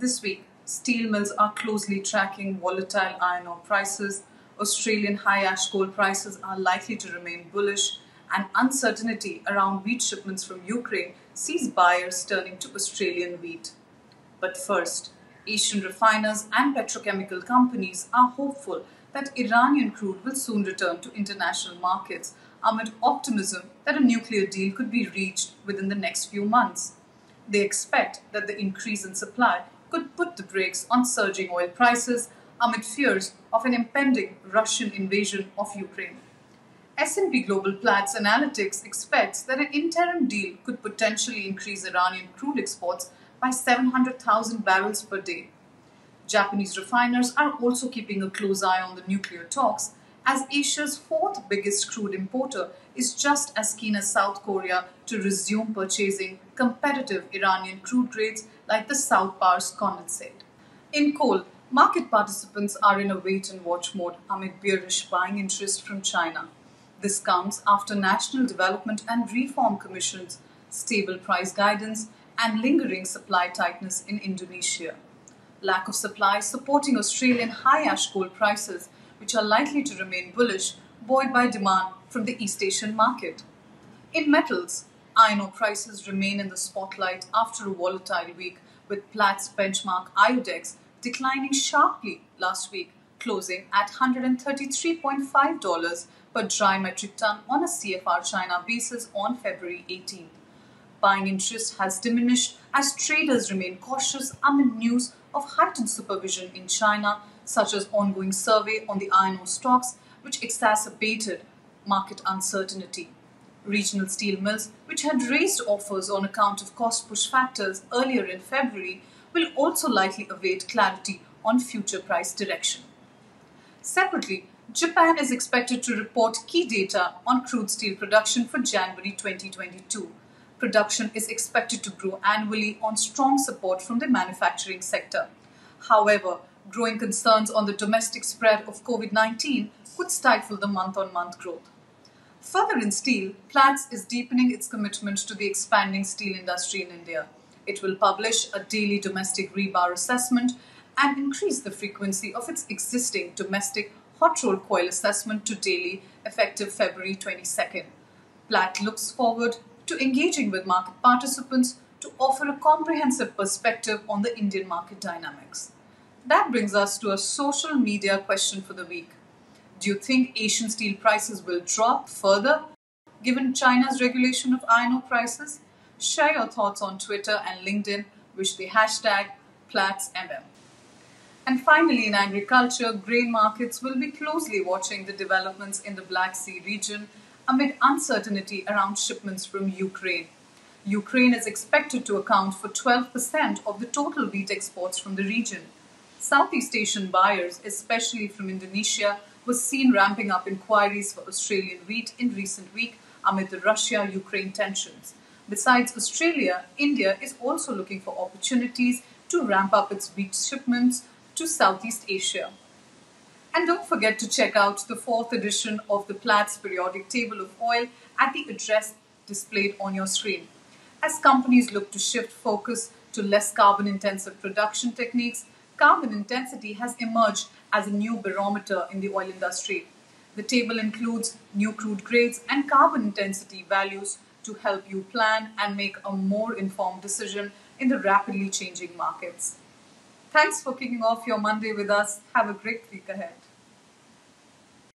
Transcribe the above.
This week, steel mills are closely tracking volatile iron ore prices. Australian high ash coal prices are likely to remain bullish, and uncertainty around wheat shipments from Ukraine sees buyers turning to Australian wheat. But first, Asian refiners and petrochemical companies are hopeful that Iranian crude will soon return to international markets amid optimism that a nuclear deal could be reached within the next few months. They expect that the increase in supply could put the brakes on surging oil prices amid fears of an impending Russian invasion of Ukraine. S&P Global Platts Analytics expects that an interim deal could potentially increase Iranian crude exports by 700,000 barrels per day. Japanese refiners are also keeping a close eye on the nuclear talks as Asia's fourth biggest crude importer is just as keen as South Korea to resume purchasing competitive Iranian crude grades like the South Pars condensate. In coal, market participants are in a wait and watch mode amid bearish buying interest from China. This comes after National Development and Reform Commission's stable price guidance and lingering supply tightness in Indonesia. Lack of supply supporting Australian high ash coal prices which are likely to remain bullish, buoyed by demand from the East Asian market. In metals, iron ore prices remain in the spotlight after a volatile week, with Platts benchmark IODEX declining sharply last week, closing at $133.5 per dry metric ton on a CFR China basis on February 18th. Buying interest has diminished as traders remain cautious amid news of heightened supervision in China such as ongoing survey on the iron ore stocks, which exacerbated market uncertainty. Regional steel mills, which had raised offers on account of cost push factors earlier in February, will also likely await clarity on future price direction. Separately, Japan is expected to report key data on crude steel production for January 2022. Production is expected to grow annually on strong support from the manufacturing sector. However, growing concerns on the domestic spread of COVID 19 could stifle the month on month growth. Further in steel, Platts is deepening its commitment to the expanding steel industry in India. It will publish a daily domestic rebar assessment and increase the frequency of its existing domestic hot roll coil assessment to daily effective February 22nd. Platt looks forward to engaging with market participants to offer a comprehensive perspective on the Indian market dynamics. That brings us to a social media question for the week. Do you think Asian steel prices will drop further given China's regulation of iron ore prices? Share your thoughts on Twitter and LinkedIn with the hashtag PlattsMM. And finally, in agriculture, grain markets will be closely watching the developments in the Black Sea region amid uncertainty around shipments from Ukraine. Ukraine is expected to account for 12% of the total wheat exports from the region. Southeast Asian buyers, especially from Indonesia, were seen ramping up inquiries for Australian wheat in recent week amid the Russia-Ukraine tensions. Besides Australia, India is also looking for opportunities to ramp up its wheat shipments to Southeast Asia. And don't forget to check out the fourth edition of the Platts periodic table of oil at the address displayed on your screen. As companies look to shift focus to less carbon intensive production techniques, carbon intensity has emerged as a new barometer in the oil industry. The table includes new crude grades and carbon intensity values to help you plan and make a more informed decision in the rapidly changing markets. Thanks for kicking off your Monday with us. Have a great week ahead.